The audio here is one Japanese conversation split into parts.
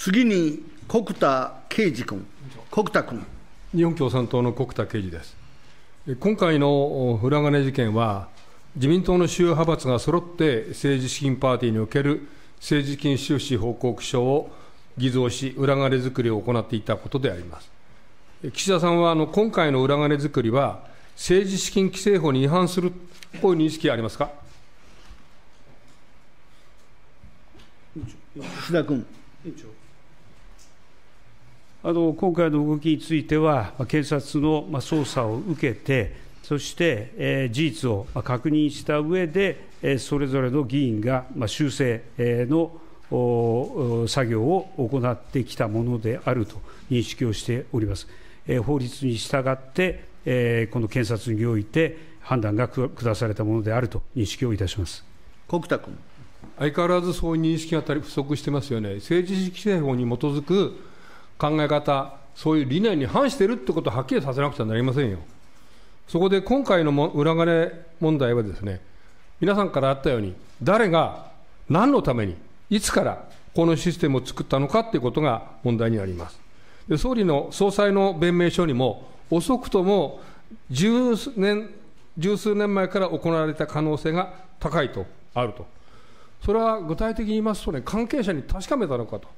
次に国田圭司君、国田君。日本共産党の国田圭司です。今回の裏金事件は、自民党の主要派閥が揃って政治資金パーティーにおける政治資金収支報告書を偽造し、裏金作りを行っていたことであります。岸田さんはあの今回の裏金作りは、政治資金規正法に違反する、こういう認識はありますか？岸田君。あの今回の動きについては、検察の捜査を受けて、そして、えー、事実を確認した上で、えー、それぞれの議員が、まあ、修正の作業を行ってきたものであると認識をしております。えー、法律に従って、えー、この検察において判断が下されたものであると認識をいたします国田君。相変わらずそういう認識が不足してますよね、政治規正法に基づく考え方、そういう理念に反しているってことをはっきりさせなくちゃなりませんよ。そこで今回の裏金問題はですね、皆さんからあったように、誰が何のために、いつからこのシステムを作ったのかということが問題になります。で総理の総裁の弁明書にも、遅くとも十年十数年前から行われた可能性が高いとあると、それは具体的に言いますとね、関係者に確かめたのかと、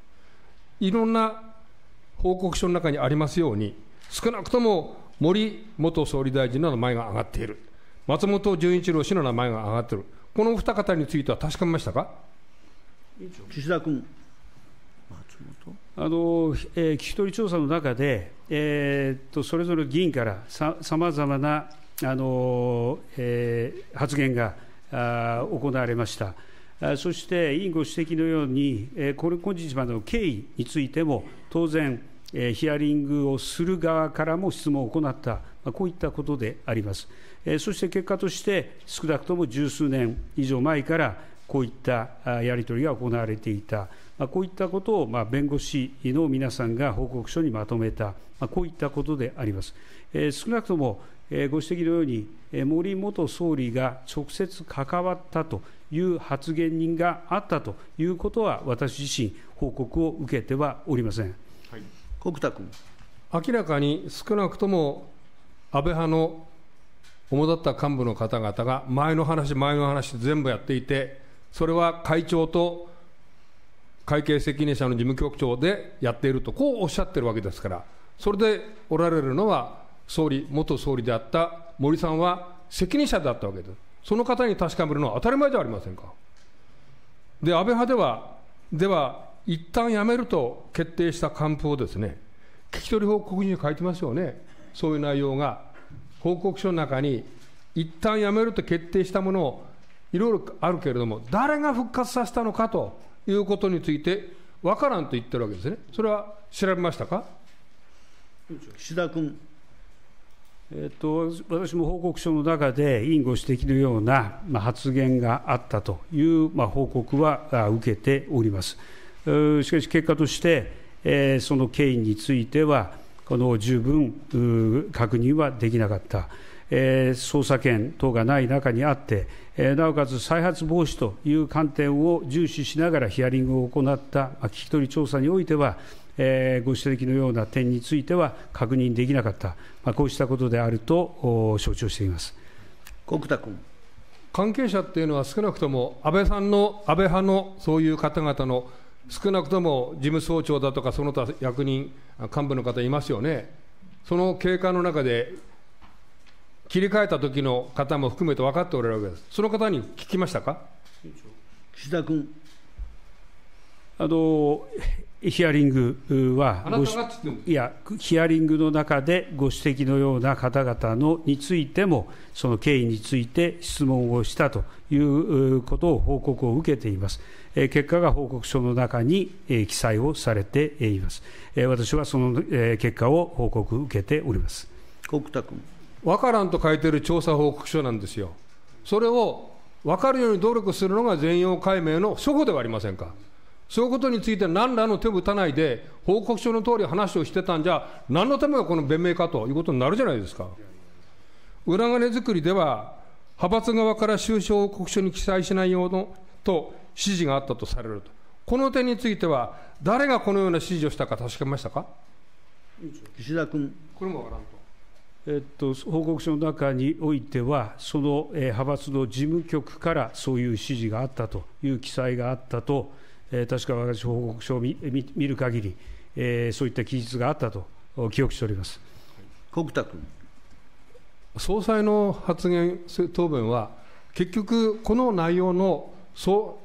いろんな報告書の中にありますように、少なくとも森元総理大臣の名前が挙がっている、松本純一郎氏の名前が挙がっている、この二方については確かめましたか？岸田君。あのえー、聞き取り調査の中で、えー、とそれぞれ議員からさまざまなあの、えー、発言があ行われました。そして委員ご指摘のように、これ今日までの経緯についても、当然、ヒアリングをする側からも質問を行った、こういったことであります。そして結果として、少なくとも十数年以上前から、こういったやり取りが行われていた、こういったことを弁護士の皆さんが報告書にまとめた、こういったことであります。少なくともご指摘のように、森元総理が直接関わったという発言人があったということは、私自身、報告を受けてはおりません、国田君。明らかに少なくとも安倍派の主だった幹部の方々が、前の話、前の話、全部やっていて、それは会長と会計責任者の事務局長でやっていると、こうおっしゃってるわけですから、それでおられるのは、総理、元総理であった森さんは責任者だったわけです。その方に確かめるのは当たり前じゃありませんか。で、安倍派では、では、一旦辞めると決定した幹部をですね、聞き取り報告に書いてますよね、そういう内容が、報告書の中に、一旦辞めると決定したものをいろいろあるけれども、誰が復活させたのかということについて、分からんと言ってるわけですね、それは調べましたか？岸田君。えっと、私も報告書の中で、委員ご指摘のような、まあ、発言があったという、まあ、報告は受けております。しかし、結果として、えー、その経緯については、この十分確認はできなかった。えー、捜査権等がない中にあって、えー、なおかつ再発防止という観点を重視しながらヒアリングを行った、まあ、聞き取り調査においては、えー、ご指摘のような点については確認できなかった、まあ、こうしたことであると承知をしています国田君。関係者っていうのは、少なくとも安倍さんの、安倍派のそういう方々の、少なくとも事務総長だとか、その他役人、幹部の方いますよね、その経過の中で、切り替えた時の方も含めて分かっておられるわけです、その方に聞きましたか？岸田君。あのヒアリングは、いや、ヒアリングの中でご指摘のような方々のについても、その経緯について質問をしたということを報告を受けています。結果が報告書の中に記載をされています。私はその結果を報告受けております。国田君。分からんと書いている調査報告書なんですよ。それを分かるように努力するのが全容解明の初歩ではありませんか。そういうことについて何らの手を打たないで、報告書の通り話をしてたんじゃ、何のためがこの弁明かということになるじゃないですか。裏金作りでは、派閥側から収支報告書に記載しないようのと指示があったとされると。この点については、誰がこのような指示をしたか確かめましたか？岸田君。これもわからんと。えっと、報告書の中においては、その、えー、派閥の事務局からそういう指示があったという記載があったと、えー、確か私、報告書を見見見る限り、えー、そういった記述があったと記憶しております国田君。総裁の発言、答弁は、結局、この内容のそ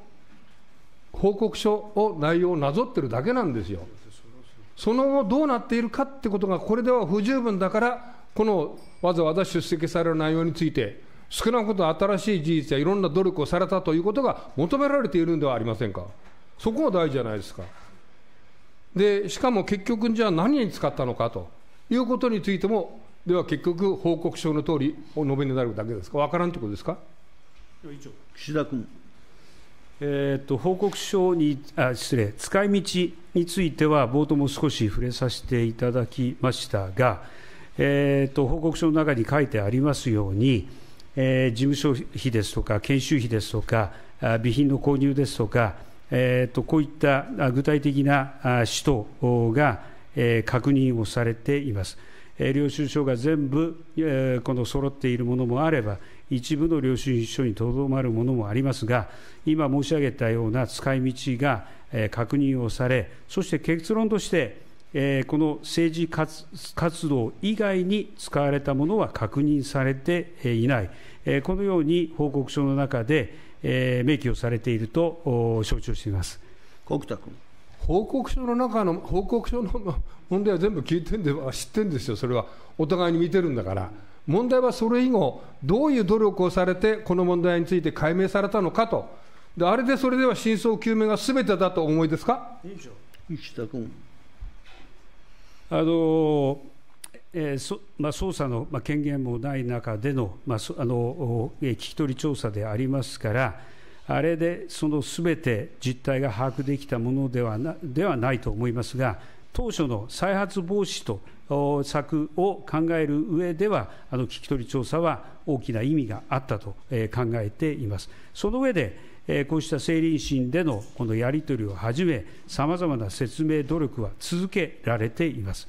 う報告書を内容をなぞってるだけなんですよ。その後、どうなっているかってことが、これでは不十分だから、このわざわざ出席される内容について、少なくとも新しい事実やいろんな努力をされたということが求められているんではありませんか。そこが大事じゃないですか。で、しかも結局、じゃあ何に使ったのかということについても、では結局、報告書の通りお述べになるだけですか、分からんということですか。岸田君。えーと、報告書にあ、失礼、使い道については、冒頭も少し触れさせていただきましたが、えーと、報告書の中に書いてありますように、えー、事務所費ですとか、研修費ですとか、備品の購入ですとか、こういった具体的な使途が、確認をされています。領収書が全部、この揃っているものもあれば、一部の領収書にとどまるものもありますが、今申し上げたような使い道が、確認をされ、そして結論として、この政治活動以外に使われたものは確認されていない、このように報告書の中で、え明記をされていると承知をしています。国田君。報告書の中の報告書の問題は全部聞いてんで知ってるんですよ、それはお互いに見てるんだから、問題はそれ以後、どういう努力をされて、この問題について解明されたのかと、であれでそれでは真相究明がすべてだとお思いですか？石田君あの捜査の、ま、権限もない中での,、まあ、あの聞き取り調査でありますから、あれでそのすべて実態が把握できたものではなではないと思いますが、当初の再発防止と策を考える上では、あの聞き取り調査は大きな意味があったと考えています。その上でこうした政倫審でのこのやり取りをはじめ、さまざまな説明努力は続けられています。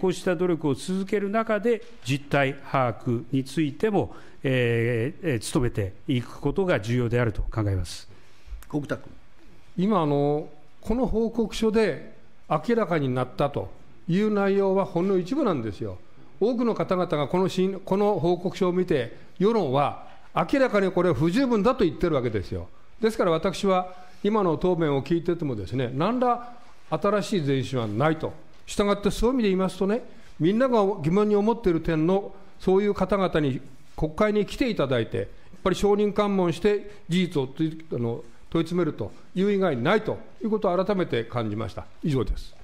こうした努力を続ける中で、実態把握についても、えー、努めていくことが重要であると考えます国田君今あの、この報告書で明らかになったという内容はほんの一部なんですよ。多くの方々がこのこの報告書を見て、世論は明らかにこれは不十分だと言ってるわけですよ。ですから私は今の答弁を聞いててもですね何ら新しい前進はないと。したがってそういう意味で言いますとねみんなが疑問に思っている点のそういう方々に国会に来ていただいてやっぱり証人喚問して事実をあの問い詰めるという以外ないということを改めて感じました。以上です。